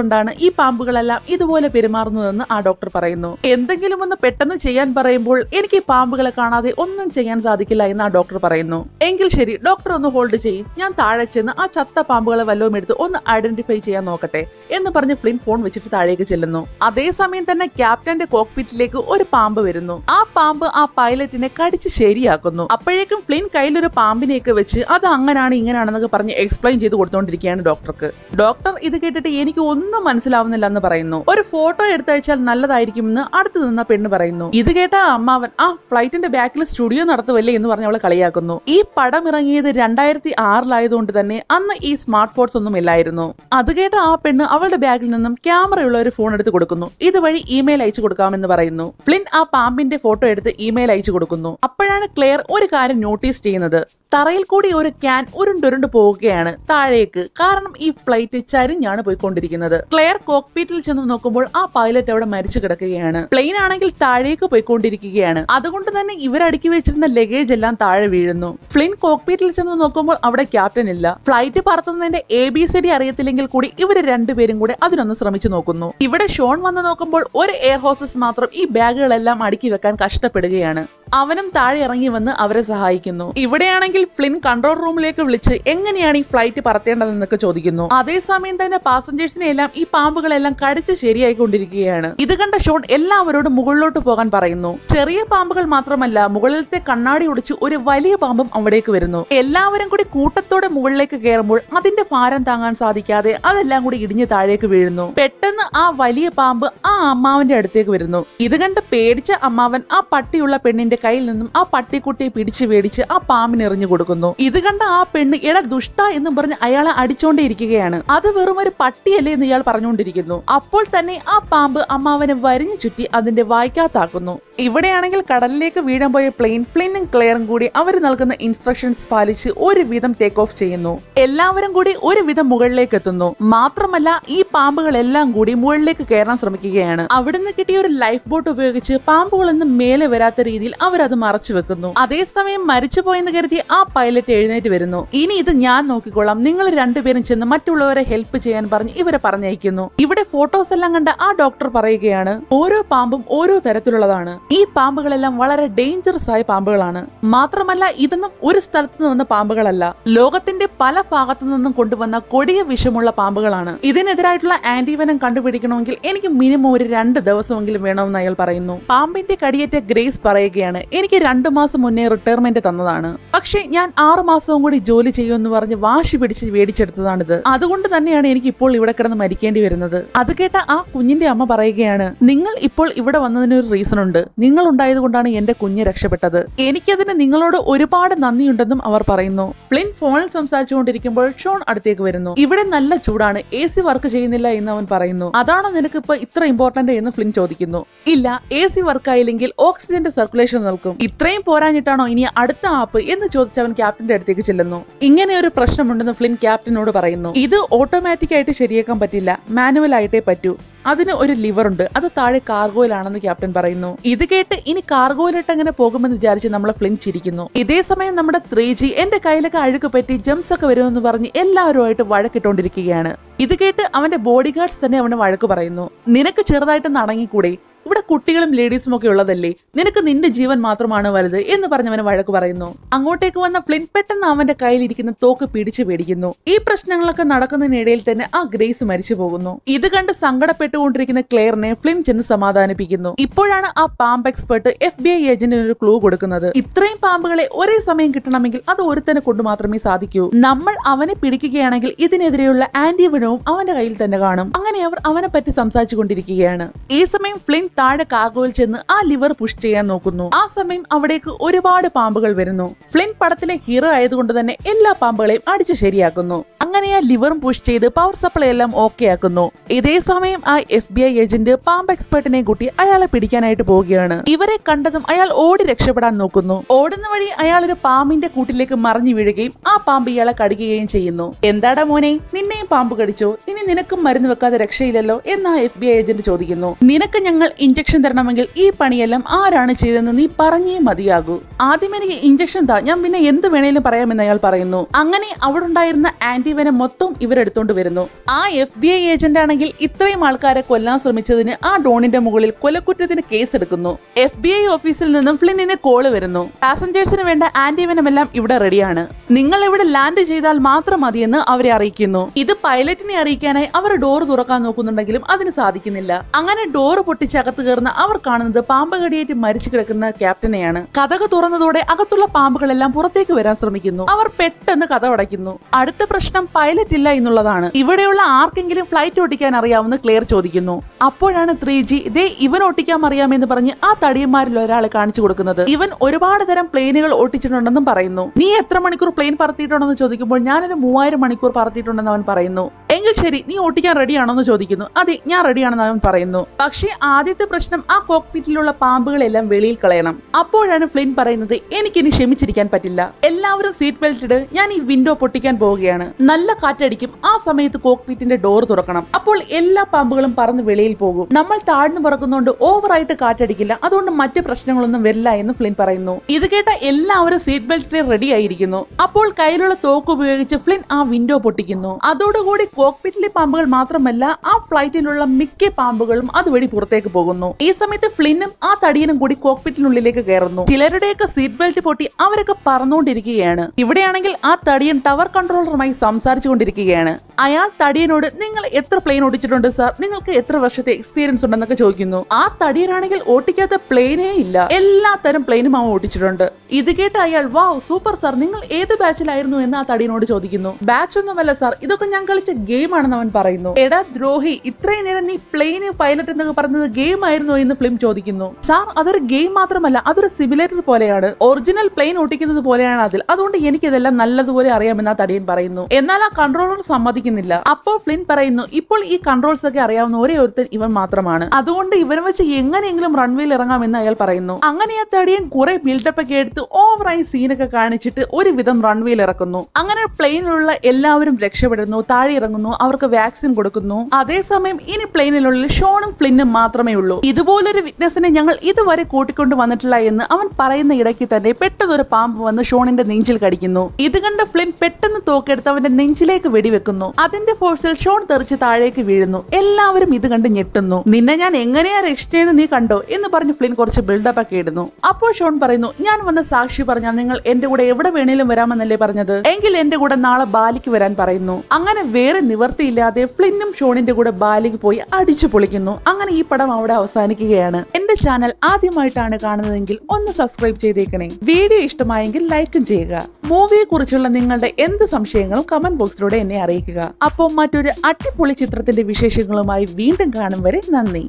കൊടുത്തതുകൊണ്ടാണ് ഈ പാമ്പുകളെല്ലാം ഇതുപോലെ പെരുമാറുന്നതെന്ന് ആ ഡോക്ടർ പറയുന്നു. എന്തെങ്കിലും ഒന്ന് പെട്ടെന്ന് ചെയ്യാൻ പറയുമ്പോൾ എനിക്ക് ഈ പാമ്പുകളെ കാണാതെ ഒന്നും ചെയ്യാൻ സാധിക്കില്ല എന്ന് ആ ഡോക്ടർ പറയുന്നു. എങ്കിൽ ശരി ഡോക്ടർ ഒന്ന് ഹോൾഡ് ചെയ്യും. ഞാൻ താഴെ ചെന്ന് ആ ചത്ത പാമ്പുകളെ വല്ലതും എടുത്ത് ഒന്ന് ഐഡന്റിഫൈ ചെയ്യാൻ നോക്കട്ടെ എന്ന് പറഞ്ഞ് ഫ്ലിൻ ഫോൺ വെച്ചിട്ട് താഴേക്ക് ചെല്ലുന്നു. അതേസമയം തന്നെ ക്യാപ്റ്റന്റെ കോക്പിറ്റിലേക്ക് ഒരു പാമ്പ് വരുന്നു. ആ പാമ്പ് ആ പൈലറ്റിനെ കടിച്ച് ശരിയാക്കുന്നു. അപ്പോഴേക്കും ഫ്ലിൻ കയ്യിലൊരു പാമ്പിനെയൊക്കെ വെച്ച് അത് അങ്ങനാണ് ഇങ്ങനെയാണെന്നൊക്കെ പറഞ്ഞ് എക്സ്പ്ലെയിൻ ചെയ്ത് കൊടുത്തോണ്ടിരിക്കുകയാണ് ഡോക്ടർക്ക്. ഡോക്ടർ ഇത് കേട്ടിട്ട് എനിക്ക് ഒന്നും മനസ്സിലാവുന്നില്ല എന്ന് പറയുന്നു. ഒരു ഫോട്ടോ എടുത്തയച്ചാൽ നല്ലതായിരിക്കുമെന്ന് അടുത്ത് നിന്ന പെണ്ണ് പറയുന്നു. ഇത് കേട്ട അമ്മാവൻ ആ ഫ്ലൈറ്റിന്റെ ബാക്കിൽ സ്റ്റുഡിയോ നടത്തുവല്ലേ? എന്ന് പറഞ്ഞ് അവളെ കളിയാക്കുന്നു. ഈ പടം ഇറങ്ങിയത് രണ്ടായിരത്തി ആറിലായതുകൊണ്ട് തന്നെ അന്ന് ഈ സ്മാർട്ട് ഫോൺസ് ഒന്നും ഇല്ലായിരുന്നു. അത് കേട്ട ആ പെണ്ണ് അവളുടെ ബാഗിൽ നിന്നും ക്യാമറയുള്ള ഒരു ഫോൺ എടുത്ത് കൊടുക്കുന്നു. ഇതുവഴി ഇമെയിൽ അയച്ചു കൊടുക്കാമെന്ന് പറയുന്നു. ഫ്ലിൻ ആ പാമ്പിന്റെ ഫോട്ടോ എടുത്ത് ഇമെയിൽ അയച്ചു കൊടുക്കുന്നു. അപ്പോഴാണ് ക്ലെയർ ഒരു കാര്യം നോട്ടീസ് ചെയ്യുന്നത്. തറയിൽ കൂടി ഒരു ക്യാൻ ഉരുണ്ടുരുണ്ട് പോവുകയാണ് താഴേക്ക്. കാരണം ഈ ഫ്ലൈറ്റ് ചരിഞ്ഞാണ് പോയിക്കൊണ്ടിരിക്കുന്നത്. ക്ലെയർ കോക്പീറ്റിൽ ചെന്ന് നോക്കുമ്പോൾ ആ പൈലറ്റ് അവിടെ മരിച്ചു കിടക്കുകയാണ്. പ്ലെയിൻ ആണെങ്കിൽ താഴേക്ക് പോയിക്കൊണ്ടിരിക്കുകയാണ്. അതുകൊണ്ട് തന്നെ ഇവരടുക്കി വെച്ചിരുന്ന ലഗേജ് എല്ലാം താഴെ വീഴുന്നു. ഫ്ലിൻ കോക്പീറ്റിൽ ചെന്ന് നോക്കുമ്പോൾ അവിടെ ക്യാപ്റ്റൻ ഇല്ല. ഫ്ലൈറ്റ് പറത്തുന്നതിന്റെ എ ബി സി ഡി അറിയത്തില്ലെങ്കിൽ കൂടി ഇവർ രണ്ടുപേരും കൂടെ അതിനൊന്ന് ശ്രമിച്ചു നോക്കുന്നു. ഇവിടെ ഷോൺ വന്ന് നോക്കുമ്പോൾ ഒരു എയർ ഹോസസ് മാത്രം ഈ ബാഗുകളെല്ലാം അടുക്കി വെക്കാൻ കഷ്ടപ്പെടുകയാണ്. അവനും താഴെ ഇറങ്ങി വന്ന് അവരെ സഹായിക്കുന്നു. ഇവിടെയാണെങ്കിൽ ഫ്ലിൻ കൺട്രോൾ റൂമിലേക്ക് വിളിച്ച് എങ്ങനെയാണ് ഈ ഫ്ലൈറ്റ് പറത്തേണ്ടതെന്നൊക്കെ ചോദിക്കുന്നു. അതേസമയം തന്നെ പാസഞ്ചേഴ്സിനെ എല്ലാം ഈ പാമ്പുകളെല്ലാം കടിച്ച് ശരിയായിക്കൊണ്ടിരിക്കുകയാണ്. ഇത് കണ്ട ഷോൺ എല്ലാവരോടും മുകളിലോട്ട് പോകാൻ പറയുന്നു. ചെറിയ പാമ്പുകൾ മാത്രമല്ല മുകളിലത്തെ കണ്ണാടി ഒടിച്ച് ഒരു വലിയ പാമ്പും അവിടേക്ക് വരുന്നു. എല്ലാവരും കൂടി കൂട്ടത്തോടെ മുകളിലേക്ക് കയറുമ്പോൾ അതിന്റെ ഭാരം താങ്ങാൻ സാധിക്കാതെ അതെല്ലാം കൂടി ഇടിഞ്ഞ് താഴേക്ക് വീഴുന്നു. പെട്ടെന്ന് ആ വലിയ പാമ്പ് ആ അമ്മാവന്റെ അടുത്തേക്ക് വരുന്നു. ഇത് കണ്ട് പേടിച്ച അമ്മാവൻ ആ പട്ടിയുള്ള പെണ്ണിന്റെ കയ്യിൽ നിന്നും ആ പട്ടിക്കുട്ടിയെ പിടിച്ചു മേടിച്ച് ആ പാമ്പിന് എറിഞ്ഞു കൊടുക്കുന്നു. ഇത് കണ്ട ആ പെണ്ണ് എട ദുഷ്ട എന്ന് പറഞ്ഞ് അയാളെ അടിച്ചോണ്ടേയിരിക്കുകയാണ്. അത് വെറും ഒരു പട്ടിയല്ലേ എന്ന് ഇയാൾ പറഞ്ഞുകൊണ്ടിരിക്കുന്നു. അപ്പോൾ തന്നെ ആ പാമ്പ് അമ്മാവനെ വരിഞ്ഞു ചുറ്റി അതിന്റെ വായിക്കാത്താക്കുന്നു ഇവിടെയാണെങ്കിൽ കടലിലേക്ക് വീഴാൻ പോയ പ്ലെയിൻ ഫ്ലിനും ക്ലെയറും കൂടി അവർ നൽകുന്ന ഇൻസ്ട്രക്ഷൻസ് പാലിച്ച് ഒരുവിധം ടേക്ക് ഓഫ് ചെയ്യുന്നു. എല്ലാവരും കൂടി ഒരുവിധം മുകളിലേക്ക് എത്തുന്നു. മാത്രമല്ല ഈ പാമ്പുകളെല്ലാം കൂടി മുകളിലേക്ക് കയറാൻ ശ്രമിക്കുകയാണ്. അവിടുന്ന് കിട്ടിയ ഒരു ലൈഫ് ബോട്ട് ഉപയോഗിച്ച് പാമ്പുകളൊന്നും മേലെ വരാത്ത രീതിയിൽ അവരത് മറച്ചു വെക്കുന്നു. അതേസമയം മരിച്ചുപോയെന്ന് കരുതി ആ പൈലറ്റ് എഴുന്നേറ്റ് വരുന്നു. ഇനി ഇത് ഞാൻ നോക്കിക്കൊള്ളാം നിങ്ങൾ രണ്ടുപേരും ചെന്ന് മറ്റുള്ളവരെ ഹെൽപ്പ് ചെയ്യാൻ പറഞ്ഞ് ഇവരെ പറഞ്ഞയക്കുന്നു. ഇവിടെ ഫോട്ടോസ് എല്ലാം കണ്ട ആ ഡോക്ടർ പറയുകയാണ് ഓരോ പാമ്പും ഓരോ തരത്തിലുള്ളതാണ്. ഈ പാമ്പുകളെല്ലാം വളരെ ഡേഞ്ചറസ് ആയ പാമ്പുകളാണ്. മാത്രമല്ല ഇതൊന്നും ഒരു സ്ഥലത്തു നിന്ന് പാമ്പുകളല്ല. ലോകത്തിന്റെ പല ഭാഗത്തു നിന്നും കൊണ്ടുവന്ന കൊടിയ വിഷമുള്ള പാമ്പുകളാണ്. ഇതിനെതിരായിട്ടുള്ള ആന്റിവനം കണ്ടുപിടിക്കണമെങ്കിൽ എനിക്ക് മിനിമം ഒരു രണ്ട് ദിവസമെങ്കിലും വേണമെന്ന് അയാൾ പറയുന്നു. പാമ്പിന്റെ കടിയേറ്റ ഗ്രേസ് പറയുകയാണ് എനിക്ക് രണ്ടു മാസം മുന്നേ റിട്ടയർമെന്റ് തന്നതാണ്. പക്ഷേ ഞാൻ ആറു മാസവും കൂടി ജോലി ചെയ്യുമെന്ന് പറഞ്ഞ് വാശി പിടിച്ച് മേടിച്ചെടുത്തതാണിത് അതുകൊണ്ട് തന്നെയാണ് എനിക്ക് ഇപ്പോൾ ഇവിടെ കിടന്ന് മരിക്കേണ്ടി വരുന്നത്. അത് കേട്ട ആ കുഞ്ഞിന്റെ അമ്മ പറയുകയാണ് നിങ്ങൾ ഇപ്പോൾ ഇവിടെ വന്നതിന് ഒരു റീസൺ ഉണ്ട്. നിങ്ങൾ ഉണ്ടായത് കൊണ്ടാണ് എന്റെ കുഞ്ഞ് രക്ഷപ്പെട്ടത്. എനിക്കതിന് നിങ്ങളോട് ഒരുപാട് നന്ദിയുണ്ടെന്നും അവർ പറയുന്നു ഫ്ലിൻ ഫോണിൽ സംസാരിച്ചുകൊണ്ടിരിക്കുമ്പോൾ ഷോൺ അടുത്തേക്ക് വരുന്നു. ഇവിടെ നല്ല ചൂടാണ്. എ സി വർക്ക് ചെയ്യുന്നില്ല എന്ന് അവൻ പറയുന്നു. അതാണോ നിനക്ക് ഇപ്പൊ ഇത്ര ഇമ്പോർട്ടന്റ് എന്ന് ഫ്ലിൻ ചോദിക്കുന്നു. ഇല്ല എ സി വർക്ക് ആയില്ലെങ്കിൽ ഓക്സിജന്റെ സർക്കുലേഷൻ നിൽക്കും. ഇത്രയും പോരാഞ്ഞിട്ടാണോ ഇനി അടുത്ത ആപ്പ് എന്ന് ചോദിച്ച് അവൻ ക്യാപ്റ്റന്റെ അടുത്തേക്ക് ചെല്ലുന്നു. ഇങ്ങനെ ഒരു പ്രശ്നമുണ്ടെന്ന് ഫ്ലിൻ ക്യാപ്റ്റനോട് പറയുന്നു. ഇത് ഓട്ടോമാറ്റിക് ആയിട്ട് ശരിയാക്കാൻ പറ്റില്ല. മാനുവൽ ആയിട്ടേ പറ്റൂ. അതിന് ഒരു ലിവർ ഉണ്ട്. അത് താഴെ കാർഗോയിലാണെന്ന് ക്യാപ്റ്റൻ പറയുന്നു. ഇത് കേട്ട് ഇനി കാർഗോയിലിട്ട് അങ്ങനെ പോകുമെന്ന് വിചാരിച്ച് നമ്മൾ ഫ്ലിൻ ചിരിക്കുന്നു. ഇതേ സമയം നമ്മുടെ ത്രീ ജി എന്റെ കയ്യിലൊക്കെ അഴുക്ക് പറ്റി ജംസ് ഒക്കെ വരുമെന്ന് പറഞ്ഞ് എല്ലാവരുമായിട്ട് വഴക്കിട്ടോണ്ടിരിക്കുകയാണ്. ഇത് കേട്ട് അവന്റെ ബോഡി ഗാർഡ്സ് തന്നെ അവന് വഴക്ക് പറയുന്നു. നിനക്ക് ചെറുതായിട്ട് അടങ്ങിക്കൂടെ? ഇവിടെ കുട്ടികളും ലേഡീസും ഒക്കെ ഉള്ളതല്ലേ? നിനക്ക് നിന്റെ ജീവൻ മാത്രമാണ് വലുത് എന്ന് പറഞ്ഞവന് വഴക്ക് പറയുന്നു. അങ്ങോട്ടേക്ക് വന്ന ഫ്ലിൻ പെട്ടെന്ന് അവന്റെ കയ്യിലിരിക്കുന്ന തോക്ക് പിടിച്ചു പേടിക്കുന്നു. ഈ പ്രശ്നങ്ങളൊക്കെ നടക്കുന്നതിനിടയിൽ തന്നെ ആ ഗ്രേസ് മരിച്ചു പോകുന്നു. ഇത് കണ്ട് സങ്കടപ്പെട്ടുകൊണ്ടിരിക്കുന്ന ക്ലെയറിനെ ഫ്ലിൻ ചെന്ന് സമാധാനിപ്പിക്കുന്നു. ഇപ്പോഴാണ് ആ പാമ്പ് എക്സ്പെർട്ട് എഫ് ബി ഐ ഏജന്റിന് ഒരു ക്ലൂ കൊടുക്കുന്നത്. ഇത്രയും പാമ്പുകളെ ഒരേ സമയം കിട്ടണമെങ്കിൽ അത് ഒരുത്തനെ കൊണ്ട് മാത്രമേ സാധിക്കൂ. നമ്മൾ അവനെ പിടിക്കുകയാണെങ്കിൽ ഇതിനെതിരെയുള്ള ആന്റിവിനവും അവന്റെ കയ്യിൽ തന്നെ കാണും. അവർ അവനെ പറ്റി സംസാരിച്ചു കൊണ്ടിരിക്കുകയാണ് ഈ സമയം ഫ്ലിൻ താഴെ കാഗോയിൽ ചെന്ന് ആ ലിവർ പുഷ് ചെയ്യാൻ നോക്കുന്നു. ആ സമയം അവിടേക്ക് ഒരുപാട് പാമ്പുകൾ വരുന്നു. ഫ്ലിൻ പടത്തിലെ ഹീറോ ആയതുകൊണ്ട് തന്നെ എല്ലാ പാമ്പുകളെയും അടിച്ച് ശരിയാക്കുന്നു. അങ്ങനെ ആ ലിവറും പുഷ് ചെയ്ത് പവർ സപ്ലൈ എല്ലാം ഓക്കെ ആക്കുന്നു. ഇതേ സമയം ആ എഫ് ബി ഐ ഏജന്റ് പാമ്പ് എക്സ്പെർട്ടിനെ കൂട്ടി അയാളെ പിടിക്കാനായിട്ട് പോവുകയാണ്. ഇവരെ കണ്ടതും അയാൾ ഓടി രക്ഷപ്പെടാൻ നോക്കുന്നു. ഓടുന്ന വഴി അയാൾ ഒരു പാമ്പിന്റെ കൂട്ടിലേക്ക് മറിഞ്ഞു വീഴുകയും ആ പാമ്പ് ഇയാളെ കടിക്കുകയും ചെയ്യുന്നു. എന്താടാ മോനെ നിന്നെയും പാമ്പ് കടിച്ചോ. ഇനി നിനക്കും മരുന്ന് വെക്കാതെ രക്ഷയില്ലല്ലോ എന്ന് ആ എഫ് ബി ഐ ഏജന്റ് ചോദിക്കുന്നു. നിനക്ക് ഞങ്ങൾ ഇഞ്ചക്ഷൻ തരണമെങ്കിൽ ഈ പണിയെല്ലാം ആരാണ് ചെയ്തതെന്ന് നീ പറഞ്ഞേ മതിയാകൂ. ആദ്യം എനിക്ക് ഇഞ്ചക്ഷൻ താ ഞാൻ പിന്നെ എന്ത് വേണേലും പറയാമെന്ന് അയാൾ പറയുന്നു. അങ്ങനെ അവിടെ ഉണ്ടായിരുന്ന ആന്റിവെനം മൊത്തം ഇവരെടുത്തോണ്ട് വരുന്നു. ആ എഫ് ബി ഐ ഏജന്റ് ആണെങ്കിൽ ഇത്രയും ആൾക്കാരെ കൊല്ലാൻ ശ്രമിച്ചതിന് ആ ഡോണിന്റെ മുകളിൽ കൊലക്കുറ്റത്തിന് കേസ് എടുക്കുന്നു എഫ് ബി ഐ ഓഫീസിൽ നിന്നും ഫ്ലിന്നിന് കോൾ വരുന്നു. പാസഞ്ചേഴ്സിന് വേണ്ട ആന്റിവെനം എല്ലാം ഇവിടെ റെഡിയാണ്. നിങ്ങൾ ഇവിടെ ലാൻഡ് ചെയ്താൽ മാത്രം മതിയെന്ന് അവരെ അറിയിക്കുന്നു. ഇത് പൈലറ്റിനെ അറിയിക്കാനായി അവർ ഡോർ തുറക്കാൻ നോക്കുന്നുണ്ടെങ്കിലും അതിന് സാധിക്കുന്നില്ല. അങ്ങനെ ഡോർ പൊട്ടിച്ച് അകത്ത് കയറുന്ന അവർ കാണുന്നത് പാമ്പ് കടിയേറ്റ് മരിച്ചു കിടക്കുന്ന ക്യാപ്റ്റനെയാണ്. കഥക തുറന്നതോടെ അകത്തുള്ള പാമ്പുകളെല്ലാം പുറത്തേക്ക് വരാൻ ശ്രമിക്കുന്നു. അവർ പെട്ടെന്ന് കഥ അടയ്ക്കുന്നു അടുത്ത പ്രശ്നം പൈലറ്റ് ഇല്ല എന്നുള്ളതാണ്. ഇവിടെയുള്ള ആർക്കെങ്കിലും ഫ്ലൈറ്റ് ഓടിക്കാൻ അറിയാമെന്ന് ക്ലിയർ ചോദിക്കുന്നു. അപ്പോഴാണ് ത്രീ ജി ഇതേ ഇവൻ ഓട്ടിക്കാൻ അറിയാമെന്ന് പറഞ്ഞ് ആ തടിയന്മാരിൽ ഒരാളെ കാണിച്ചു കൊടുക്കുന്നത്. ഇവൻ ഒരുപാട് തരം പ്ലെയിനുകൾ ഓട്ടിച്ചിട്ടുണ്ടെന്നും പറയുന്നു. നീ എത്ര മണിക്കൂർ പ്ലെയിൻ പറത്തിയിട്ടുണ്ടെന്ന് ചോദിക്കുമ്പോൾ ഞാനൊരു മൂവായിരം മണിക്കൂർ പറത്തിയിട്ടുണ്ടെന്ന് അവൻ പറയുന്നു. എങ്കിൽ ശരി നീ ഓട്ടിക്കാൻ റെഡിയാണോ എന്ന് ചോദിക്കുന്നു. അതെ ഞാൻ റെഡിയാണെന്ന് അവൻ പറയുന്നു. പക്ഷേ ആദ്യത്തെ പ്രശ്നം ആ കോക്പിറ്റിലുള്ള പാമ്പുകളെല്ലാം വെളിയിൽ കളയണം. അപ്പോഴാണ് ഫ്ലിൻ പറയുന്നത് എനിക്കിനി ക്ഷമിച്ചിരിക്കാൻ പറ്റില്ല. എല്ലാവരും സീറ്റ് ബെൽറ്റ് ഇട്. ഞാൻ ഈ വിൻഡോ പൊട്ടിക്കാൻ പോവുകയാണ്. നല്ല കാറ്റടിക്കും. ആ സമയത്ത് കോക്പിറ്റിന്റെ ഡോർ തുറക്കണം. അപ്പോൾ എല്ലാ പാമ്പുകളും പറന്ന് വെളിയിൽ പോകും. നമ്മൾ താഴ്ന്നു പറക്കുന്നതുകൊണ്ട് ഓവറായിട്ട് കാറ്റടിക്കില്ല. അതുകൊണ്ട് മറ്റ് പ്രശ്നങ്ങളൊന്നും വരില്ല എന്ന് ഫ്ലിൻ പറയുന്നു. ഇത് കേട്ട എല്ലാവരും സീറ്റ് ബെൽറ്റിന് റെഡി ആയിരിക്കുന്നു. അപ്പോൾ കയ്യിലുള്ള തോക്ക് ഉപയോഗിച്ച് ഫ്ലിൻ ആ വിൻഡോ പൊട്ടിക്കുന്നു. അതോടുകൂടി കോക്പിറ്റിലെ പാമ്പുകൾ മാത്രമല്ല ആ ഫ്ലൈറ്റിലുള്ള മിക്ക പാമ്പുകളും അതുവഴി പുറത്തേക്ക് പോകുന്നു. ഈ സമയത്ത് ഫ്ലിന്നും ആ തടിയനും കൂടി കോക്പിറ്റിനുള്ളിലേക്ക് കയറുന്നു. ചിലരുടെയൊക്കെ സീറ്റ് ബെൽറ്റ് പൊട്ടി അവരൊക്കെ പറന്നുകൊണ്ടിരിക്കുകയാണ്. ഇവിടെയാണെങ്കിൽ ആ തടിയൻ ടവർ കൺട്രോളറുമായി സംസാരിച്ചു കൊണ്ടിരിക്കുകയാണ് അയാൾ തടിയനോട് നിങ്ങൾ എത്ര പ്ലെയിൻ ഓടിച്ചിട്ടുണ്ട് സാർ നിങ്ങൾക്ക് എത്ര വർഷത്തെ എക്സ്പീരിയൻസ് ഉണ്ടെന്നൊക്കെ ചോദിക്കുന്നു. ആ തടിയനാണെങ്കിൽ ഓട്ടിക്കാത്ത പ്ലെയിനേ ഇല്ല. എല്ലാ തരം പ്ലെയിനും അവൻ ഓടിച്ചിട്ടുണ്ട്. ഇത് കേട്ട് അയാൾ വാവ് സൂപ്പർ സാർ നിങ്ങൾ ഏത് ബാച്ചിലായിരുന്നു എന്ന് ആ തടിയനോട് ചോദിക്കുന്നു. ബാച്ച് ഒന്നുമല്ല സാർ ഇതൊക്കെ ഞാൻ കളിച്ച ഗെയിം ആണെന്ന് അവൻ പറയുന്നു. എടാ ദ്രോഹി ഇത്രയും നേരം നീ പ്ലെയിന് പൈലറ്റ് എന്നൊക്കെ പറഞ്ഞത് ഗെയിം ആയിരുന്നു എന്ന് ഫിലിം ചോദിക്കുന്നു. സാർ അതൊരു ഗെയിം മാത്രമല്ല. അതൊരു സിമുലേറ്റർ പോലെയാണ്. ഒറിജിനൽ പ്ലെയിൻ ഓട്ടിക്കുന്നത് പോലെയാണ് അതിൽ. അതുകൊണ്ട് എനിക്ക് എനിക്കിതെല്ലാം നല്ലതുപോലെ അറിയാമെന്ന് ആ തടിയൻ പറയുന്നു. എന്നാൽ ആ കൺട്രോളർ സമ്മതിക്കുന്നില്ല. അപ്പോൾ ഫ്ലിൻ പറയുന്നു ഇപ്പോൾ ഈ കൺട്രോൾസ് ഒക്കെ അറിയാവുന്ന ഒരേ ഒരുത്തൻ ഇവൻ മാത്രമാണ്. അതുകൊണ്ട് ഇവനെ വെച്ച് എങ്ങനെയെങ്കിലും റൺവേയിൽ ഇറങ്ങാമെന്ന് അയാൾ പറയുന്നു. അങ്ങനെ ആ തടിയൻ കുറെ ബിൽഡപ്പ് ഒക്കെ എടുത്ത് ഓവറായി സീനൊക്കെ കാണിച്ചിട്ട് ഒരുവിധം റൺവേയിൽ ഇറക്കുന്നു. അങ്ങനെ പ്ലെയിനിലുള്ള എല്ലാവരും രക്ഷപ്പെടുന്നു താഴെ ഇറങ്ങുന്നു അവർക്ക് വാക്സിൻ കൊടുക്കുന്നു. അതേസമയം ഇനി പ്ലെയിനിലുള്ള ഷോണും ഫ്ലിന്നും മാത്രമേ ഉള്ളൂ. ഇതുപോലൊരു വിറ്റ്നസിനെ ഞങ്ങൾ ഇതുവരെ കൂട്ടിക്കൊണ്ട് വന്നിട്ടില്ല എന്ന് അവൻ പറയുന്ന ഇടയ്ക്ക് തന്നെ പെട്ടെന്നൊരു പാമ്പ് വന്ന് ഷോണിന്റെ നെഞ്ചിൽ കടിക്കുന്നു. ഇത് കണ്ട ഫ്ലിൻ പെട്ടെന്ന് തോക്കെടുത്ത് അവന്റെ നെഞ്ചിലേക്ക് വെടിവെക്കുന്നു. അതിന്റെ ഫോഴ്സിൽ ഷോൺ തെറിച്ച് താഴേക്ക് വീഴുന്നു. എല്ലാവരും ഇത് കണ്ട് ഞെട്ടുന്നു. നിന്നെ ഞാൻ എങ്ങനെയാ രക്ഷിച്ചതെന്ന് നീ കണ്ടോ? എന്ന് പറഞ്ഞ് ഫ്ലിൻ കുറച്ച് ബിൽഡപ്പ് ഒക്കെ ഇടുന്നു. അപ്പോൾ ഷോൺ പറയുന്നു ഞാൻ വന്ന സാക്ഷി പറഞ്ഞ നിങ്ങൾ എന്റെ കൂടെ എവിടെ വേണേലും വരാമെന്നല്ലേ പറഞ്ഞത്? എങ്കിൽ എന്റെ കൂടെ നാളെ ബാലിക്ക് വരാൻ പറയുന്നു. അങ്ങനെ വേറെ നിവർത്തിയില്ലാതെ ഫ്ലിന്നും ഷോണിന്റെ കൂടെ ബാലിക്ക് പോയി അടിച്ചു പൊളിക്കുന്നു. അങ്ങനെ ഈ പടം അവിടെ അവസാനിക്കുകയാണ്. എന്റെ ചാനൽ ആദ്യമായിട്ടാണ് കാണുന്നതെങ്കിൽ ഒന്ന് സബ്സ്ക്രൈബ് ചെയ്തേക്കണേ. വീഡിയോ ഇഷ്ടമായെങ്കിൽ ലൈക്കും ചെയ്യുക. മൂവിയെ കുറിച്ചുള്ള നിങ്ങളുടെ എന്ത് സംശയങ്ങളും കമന്റ് ബോക്സിലൂടെ എന്നെ അറിയിക്കുക. അപ്പോൾ മറ്റൊരു അടിപൊളി ചിത്രത്തിന്റെ വിശേഷങ്ങളുമായി വീണ്ടും കാണും വരെ നന്ദി.